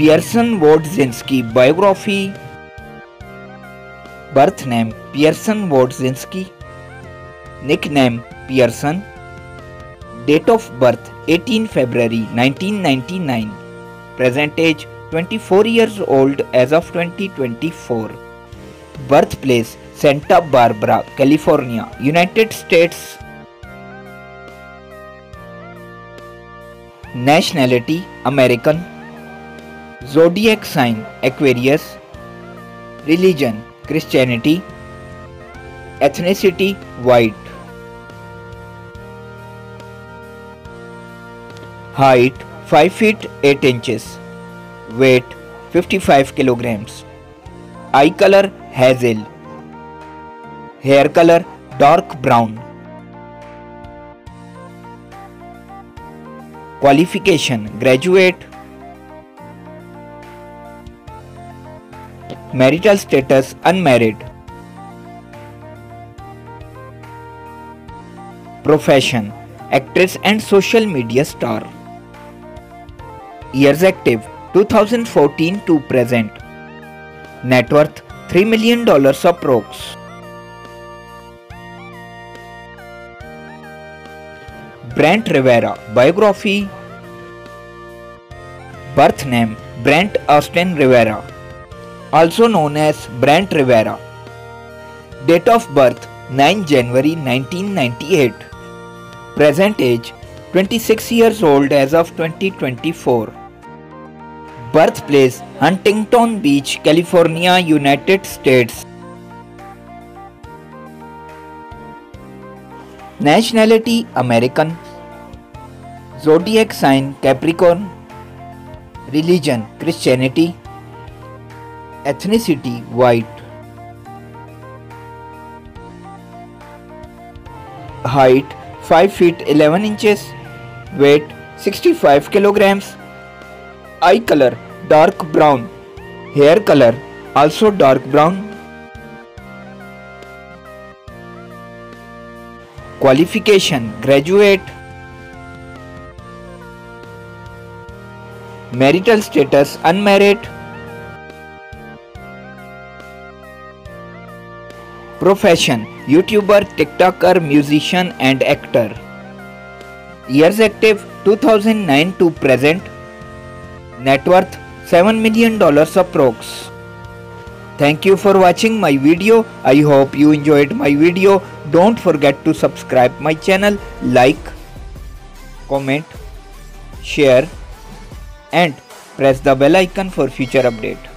Pierson Wodzynski biography. Birth name Pierson Wodzynski. Nickname Pierson. Date of birth 18 February 1999. Present age 24 years old as of 2024. Birthplace Santa Barbara, California, United States. Nationality American. Zodiac sign Aquarius. Religion Christianity. Ethnicity White. Height 5 feet 8 inches. Weight 55 kilograms. Eye color hazel. Hair color dark brown. Qualification Graduate Marital status Unmarried. Profession Actress and social media star. Years active 2014 to present. Net worth $3 million approx. Brent Rivera Biography. Birth name Brent Austin Rivera also known as Brent Rivera. Date of birth 9 January 1998 Present age 26 years old as of 2024 Birthplace Huntington Beach, California, United States. Nationality American. Zodiac sign Capricorn. Religion Christianity Ethnicity White. Height 5 feet 11 inches. Weight 65 kilograms. Eye color dark brown. Hair color also dark brown. Qualification Graduate. Marital status Unmarried Profession YouTuber, TikToker, musician and actor Years active 2009 to present Net worth $7 million approx. Thank you for watching my video. I hope you enjoyed my video. Don't forget to subscribe my channel, like, comment, share and press the bell icon for future update.